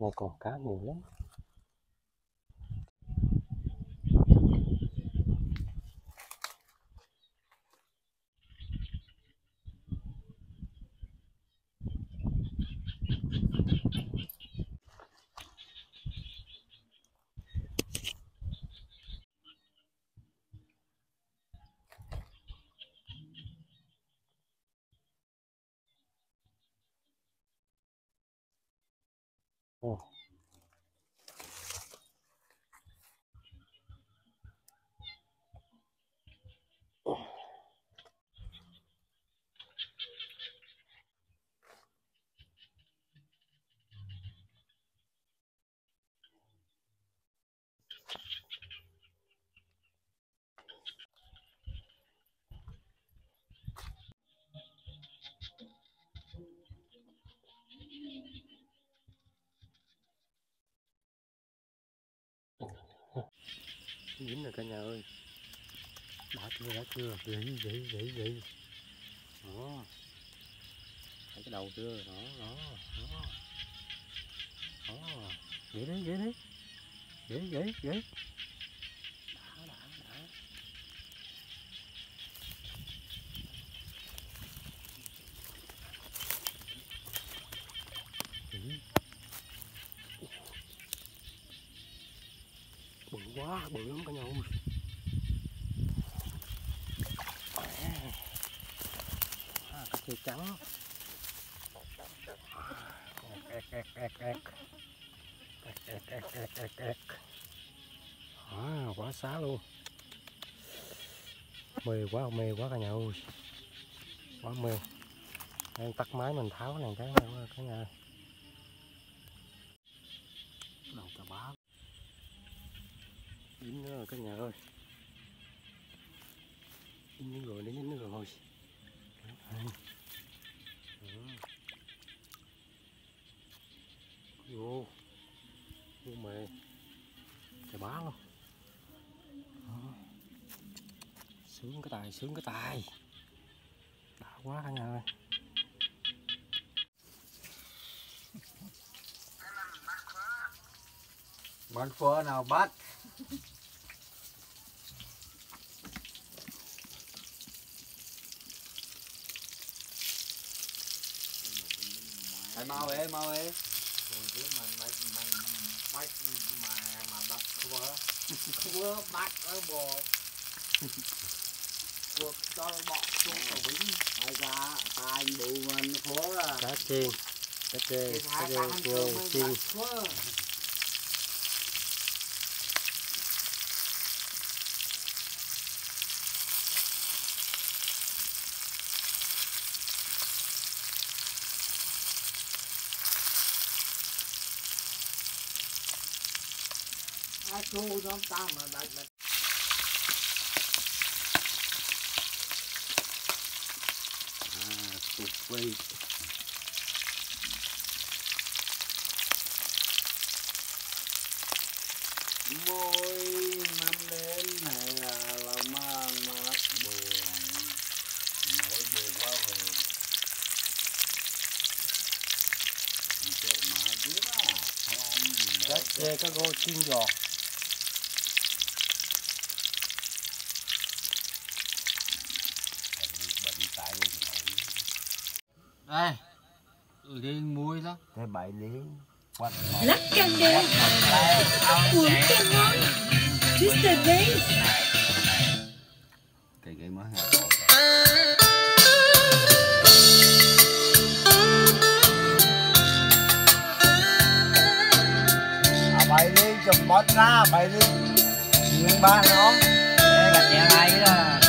này còn cá nhiều lắm. Oh. Dính rồi cả nhà ơi. Đã chưa đã chưa? Vậy vậy vậy vậy. Đó. Thấy cái đầu chưa? Đó đó đó. Đó. Vậy đấy vậy đấy. Vậy vậy vậy Đó, bự lắm cả nhà ơi. À, cà chê trắng. À, quá xá luôn. Mê quá, mê quá cả nhà ơi. Quá mê. Em tắt máy mình tháo này cái cả nhà ơi. Nữa rồi các nhà ơi dính nữa rồi dính nữa rồi vô. Vô mẹ. Trời bá luôn. Sướng cái tài, sướng cái tài. Đã quá cả nhà ơi. Bắt phở nào bắt phải mau ấy mau ấy còn chứ mình mình mình bắt mà mà bắt cua, cua bắt ở bò cuộc cho bọ xuống ờ. ở bính. Hay ra tay đủ mình khua à, cá chiên cá chê cá chê cua chiên xô cho ta mà đặt đặt à cục quay mỗi năm đến này là mà mát buồn nỗi buồn bao hồn chết mà giết á các cô chim giòn đây lên muối đó. Thế bảy lên lắc căng đêm cuốn căng ngon. Twisted bass. Cái ghế mới hả? À, bảy đi chụp bót ra bảy đi nguyên ba nó. Đây là chè ai đó.